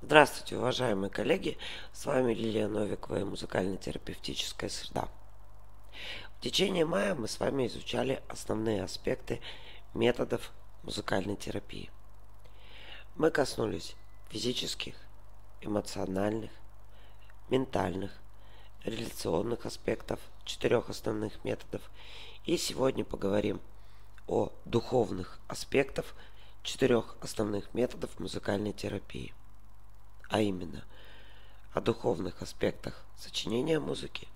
Здравствуйте, уважаемые коллеги! С вами Лилия Новикова и музыкально-терапевтическая среда. В течение мая мы с вами изучали основные аспекты методов музыкальной терапии. Мы коснулись физических, эмоциональных, ментальных, реляционных аспектов четырех основных методов и сегодня поговорим о духовных аспектах четырех основных методов музыкальной терапии а именно о духовных аспектах сочинения музыки,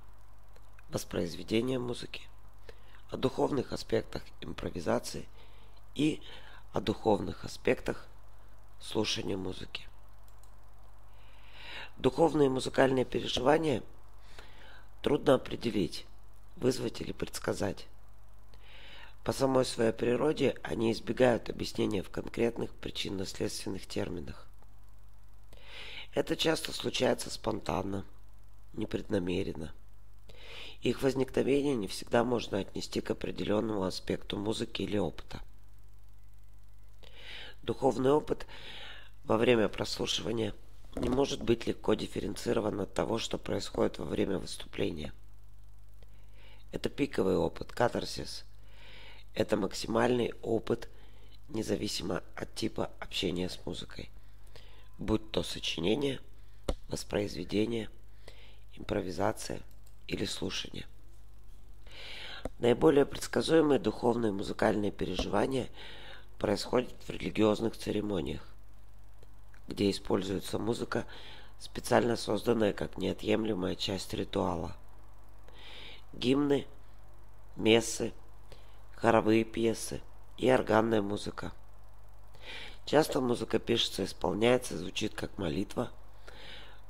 воспроизведения музыки, о духовных аспектах импровизации и о духовных аспектах слушания музыки. Духовные музыкальные переживания трудно определить, вызвать или предсказать. По самой своей природе они избегают объяснения в конкретных причинно-следственных терминах. Это часто случается спонтанно, непреднамеренно. Их возникновение не всегда можно отнести к определенному аспекту музыки или опыта. Духовный опыт во время прослушивания не может быть легко дифференцирован от того, что происходит во время выступления. Это пиковый опыт, катарсис. Это максимальный опыт, независимо от типа общения с музыкой – будь то сочинение, воспроизведение, импровизация или слушание. Наиболее предсказуемые духовные музыкальные переживания происходят в религиозных церемониях, где используется музыка, специально созданная как неотъемлемая часть ритуала. Гимны, мессы, хоровые пьесы и органная музыка – Часто музыка пишется, исполняется, звучит как молитва,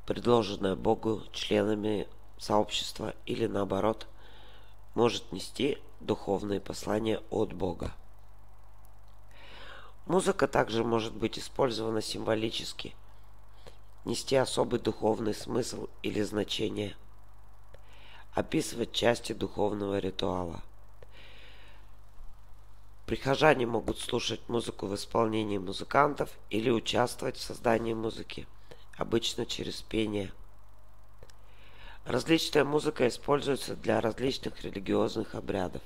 предложенная Богу членами сообщества или наоборот, может нести духовные послания от Бога. Музыка также может быть использована символически, нести особый духовный смысл или значение, описывать части духовного ритуала – Прихожане могут слушать музыку в исполнении музыкантов или участвовать в создании музыки, обычно через пение. Различная музыка используется для различных религиозных обрядов.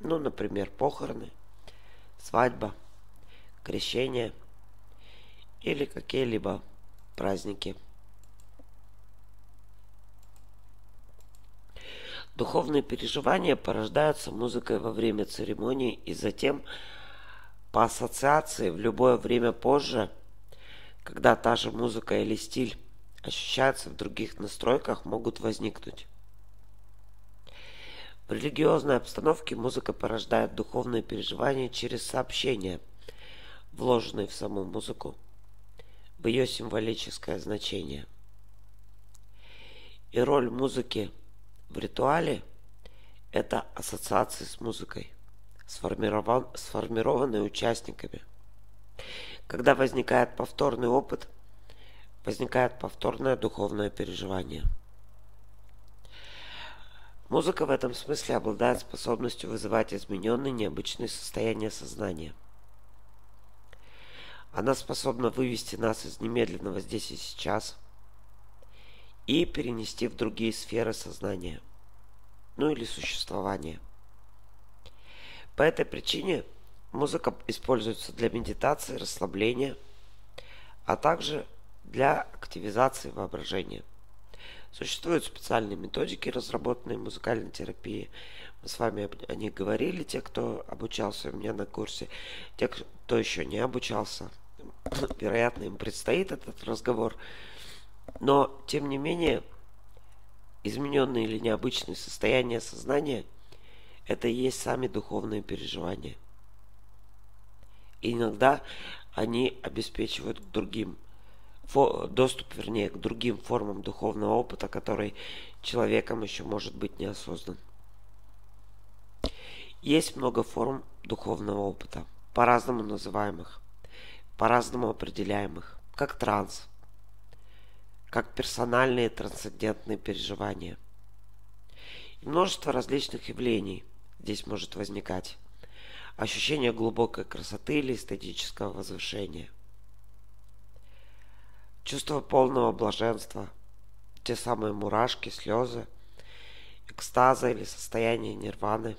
Ну, например, похороны, свадьба, крещение или какие-либо праздники. Духовные переживания порождаются музыкой во время церемонии и затем по ассоциации в любое время позже, когда та же музыка или стиль ощущается в других настройках, могут возникнуть. В религиозной обстановке музыка порождает духовные переживания через сообщения, вложенные в саму музыку, в ее символическое значение. И роль музыки – в ритуале это ассоциации с музыкой, сформирован, сформированные участниками. Когда возникает повторный опыт, возникает повторное духовное переживание. Музыка в этом смысле обладает способностью вызывать измененные необычные состояния сознания. Она способна вывести нас из немедленного здесь и сейчас – и перенести в другие сферы сознания, ну или существования. По этой причине музыка используется для медитации, расслабления, а также для активизации воображения. Существуют специальные методики, разработанные в музыкальной терапии. Мы с вами о них говорили, те, кто обучался у меня на курсе, те, кто еще не обучался. Вероятно, им предстоит этот разговор. Но, тем не менее, измененные или необычные состояния сознания – это и есть сами духовные переживания. И иногда они обеспечивают другим доступ, вернее, к другим формам духовного опыта, который человеком еще может быть не осознан. Есть много форм духовного опыта, по-разному называемых, по-разному определяемых, как транс – как персональные трансцендентные переживания. И множество различных явлений здесь может возникать. Ощущение глубокой красоты или эстетического возвышения. чувство полного блаженства, те самые мурашки, слезы, экстаза или состояние нирваны.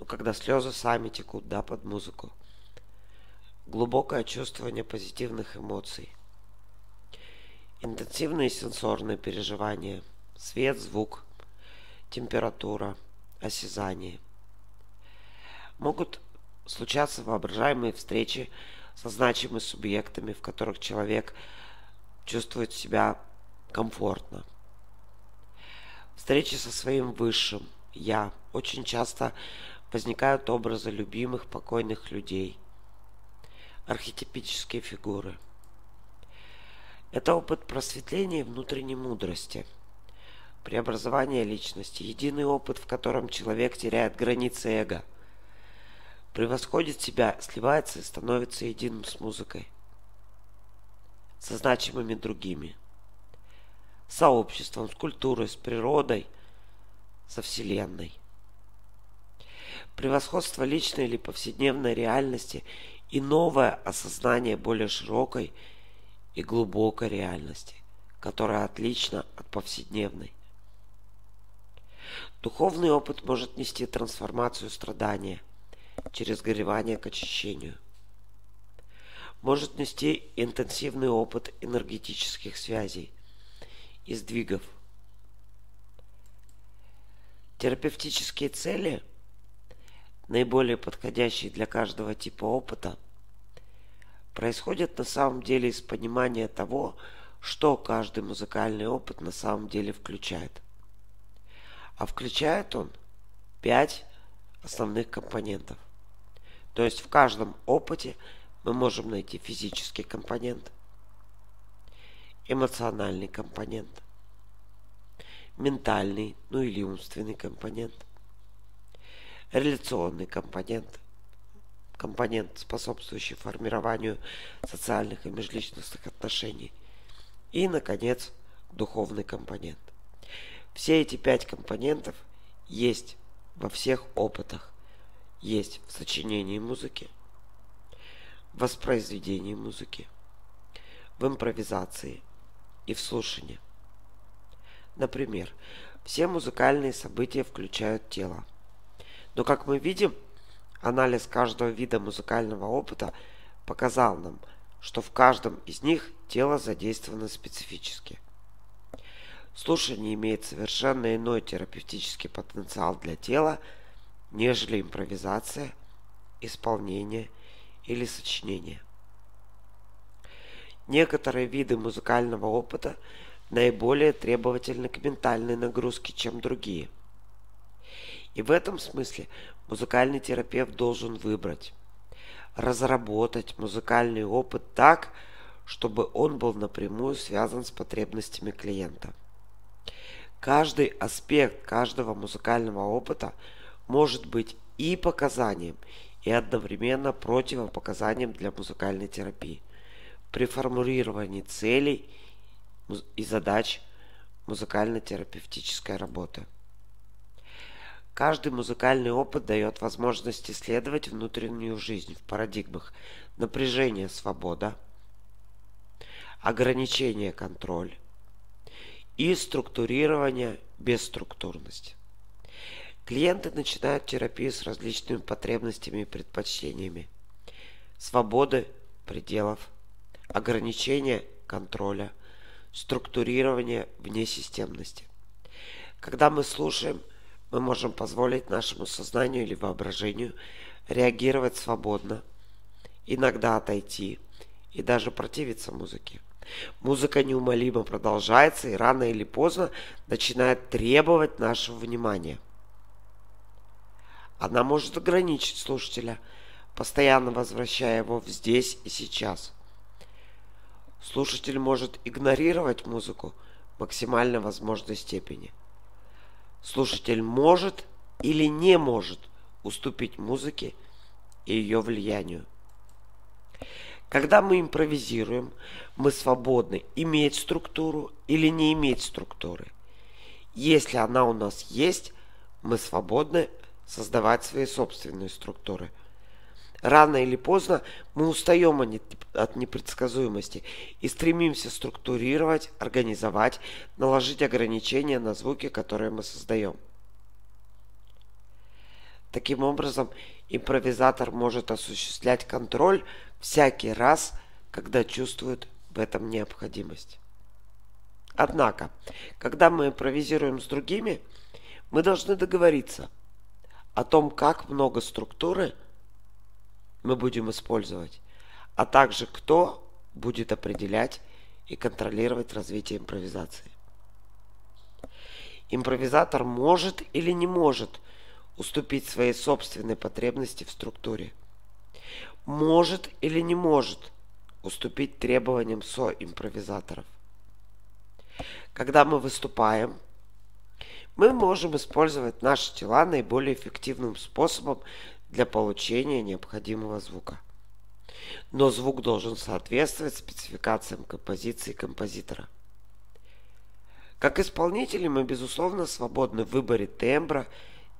Ну, когда слезы сами текут, да, под музыку. Глубокое чувствование позитивных эмоций. Интенсивные сенсорные переживания. Свет, звук, температура, осязание. Могут случаться воображаемые встречи со значимыми субъектами, в которых человек чувствует себя комфортно. Встречи со своим высшим «я» очень часто возникают образы любимых покойных людей, архетипические фигуры. Это опыт просветления и внутренней мудрости, преобразования личности, единый опыт, в котором человек теряет границы эго, превосходит себя, сливается и становится единым с музыкой, со значимыми другими – сообществом, с культурой, с природой, со Вселенной. Превосходство личной или повседневной реальности и новое осознание более широкой и глубокой реальности, которая отлична от повседневной. Духовный опыт может нести трансформацию страдания через горевание к очищению. Может нести интенсивный опыт энергетических связей – и сдвигов. Терапевтические цели, наиболее подходящие для каждого типа опыта, происходят на самом деле из понимания того, что каждый музыкальный опыт на самом деле включает. А включает он пять основных компонентов. То есть в каждом опыте мы можем найти физический компонент – эмоциональный компонент, ментальный, ну или умственный компонент, реляционный компонент, компонент, способствующий формированию социальных и межличностных отношений, и, наконец, духовный компонент. Все эти пять компонентов есть во всех опытах. Есть в сочинении музыки, в воспроизведении музыки, в импровизации – и в слушании. Например, все музыкальные события включают тело. Но, как мы видим, анализ каждого вида музыкального опыта показал нам, что в каждом из них тело задействовано специфически. Слушание имеет совершенно иной терапевтический потенциал для тела, нежели импровизация, исполнение или сочинение. Некоторые виды музыкального опыта наиболее требовательны к ментальной нагрузке, чем другие. И в этом смысле музыкальный терапевт должен выбрать, разработать музыкальный опыт так, чтобы он был напрямую связан с потребностями клиента. Каждый аспект каждого музыкального опыта может быть и показанием, и одновременно противопоказанием для музыкальной терапии – при формулировании целей и задач музыкально-терапевтической работы. Каждый музыкальный опыт дает возможность исследовать внутреннюю жизнь в парадигмах напряжение, свобода, ограничение, контроль и структурирование, бесструктурность. Клиенты начинают терапию с различными потребностями и предпочтениями. Свободы, пределов, ограничения контроля, структурирование внесистемности. Когда мы слушаем, мы можем позволить нашему сознанию или воображению реагировать свободно, иногда отойти и даже противиться музыке. Музыка неумолимо продолжается и рано или поздно начинает требовать нашего внимания. Она может ограничить слушателя, постоянно возвращая его в здесь и сейчас – Слушатель может игнорировать музыку в максимально возможной степени. Слушатель может или не может уступить музыке и ее влиянию. Когда мы импровизируем, мы свободны иметь структуру или не иметь структуры. Если она у нас есть, мы свободны создавать свои собственные структуры. Рано или поздно мы устаем от непредсказуемости и стремимся структурировать, организовать, наложить ограничения на звуки, которые мы создаем. Таким образом, импровизатор может осуществлять контроль всякий раз, когда чувствует в этом необходимость. Однако, когда мы импровизируем с другими, мы должны договориться о том, как много структуры мы будем использовать, а также кто будет определять и контролировать развитие импровизации. Импровизатор может или не может уступить своей собственной потребности в структуре. Может или не может уступить требованиям соимпровизаторов. Когда мы выступаем, мы можем использовать наши тела наиболее эффективным способом для получения необходимого звука. Но звук должен соответствовать спецификациям композиции композитора. Как исполнители мы, безусловно, свободны в выборе тембра,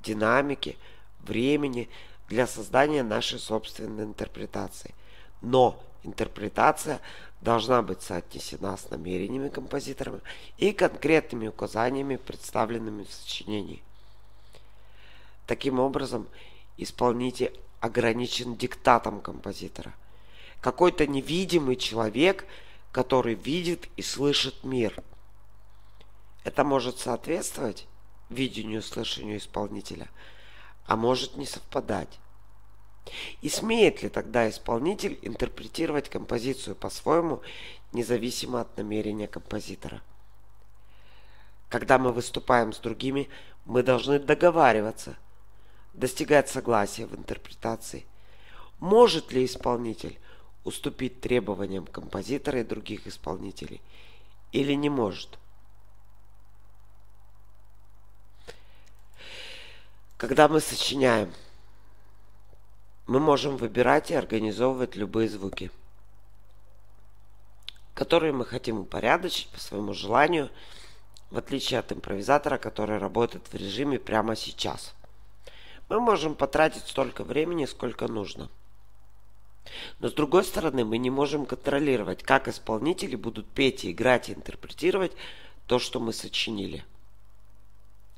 динамики, времени для создания нашей собственной интерпретации. Но интерпретация должна быть соотнесена с намерениями композитора и конкретными указаниями, представленными в сочинении. Таким образом, исполнитель ограничен диктатом композитора. Какой-то невидимый человек, который видит и слышит мир. Это может соответствовать видению и слышанию исполнителя, а может не совпадать. И смеет ли тогда исполнитель интерпретировать композицию по-своему, независимо от намерения композитора? Когда мы выступаем с другими, мы должны договариваться, достигать согласия в интерпретации. Может ли исполнитель уступить требованиям композитора и других исполнителей или не может? Когда мы сочиняем, мы можем выбирать и организовывать любые звуки, которые мы хотим упорядочить по своему желанию, в отличие от импровизатора, который работает в режиме прямо сейчас. Мы можем потратить столько времени, сколько нужно. Но с другой стороны, мы не можем контролировать, как исполнители будут петь, играть и интерпретировать то, что мы сочинили.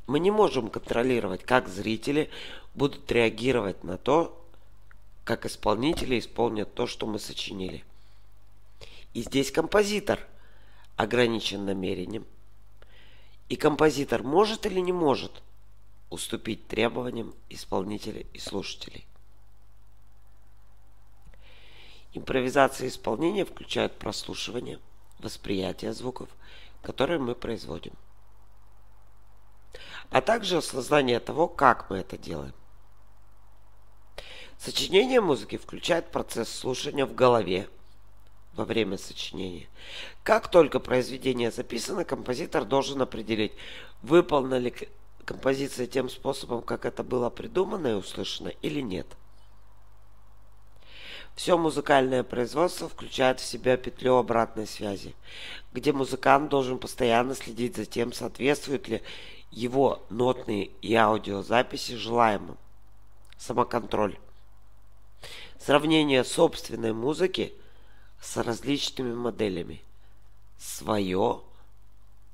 Мы не можем контролировать, как зрители будут реагировать на то, как исполнители исполнят то, что мы сочинили. И здесь композитор ограничен намерением. И композитор может или не может уступить требованиям исполнителей и слушателей. Импровизация исполнения включает прослушивание, восприятие звуков, которые мы производим, а также осознание того, как мы это делаем. Сочинение музыки включает процесс слушания в голове во время сочинения. Как только произведение записано, композитор должен определить, выполнена композиция тем способом, как это было придумано и услышано, или нет. Все музыкальное производство включает в себя петлю обратной связи, где музыкант должен постоянно следить за тем, соответствуют ли его нотные и аудиозаписи желаемым. Самоконтроль. Сравнение собственной музыки с различными моделями. Свое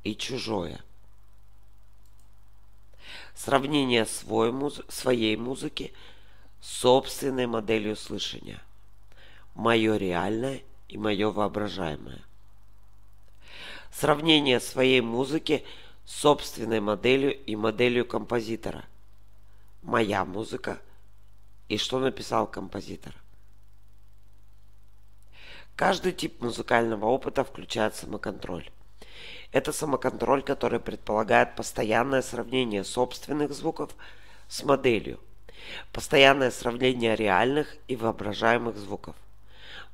и чужое. Сравнение свой муз... своей музыки с собственной моделью слышания. Мое реальное и мое воображаемое. Сравнение своей музыки с собственной моделью и моделью композитора. Моя музыка – и что написал композитор. Каждый тип музыкального опыта включает самоконтроль. Это самоконтроль, который предполагает постоянное сравнение собственных звуков с моделью, постоянное сравнение реальных и воображаемых звуков,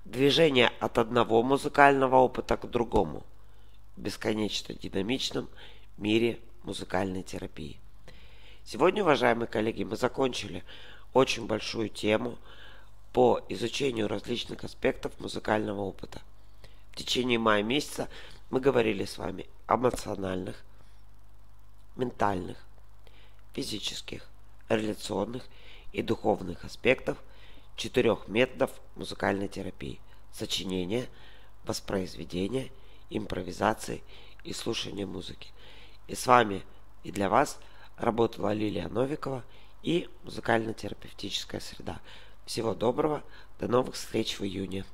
движение от одного музыкального опыта к другому в бесконечно динамичном мире музыкальной терапии. Сегодня, уважаемые коллеги, мы закончили очень большую тему по изучению различных аспектов музыкального опыта. В течение мая месяца мы говорили с вами о эмоциональных, ментальных, физических, реляционных и духовных аспектах четырех методов музыкальной терапии – сочинение, воспроизведение, импровизации и слушание музыки. И с вами и для вас работала Лилия Новикова и музыкально-терапевтическая среда. Всего доброго, до новых встреч в июне.